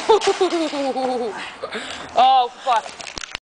oh fuck.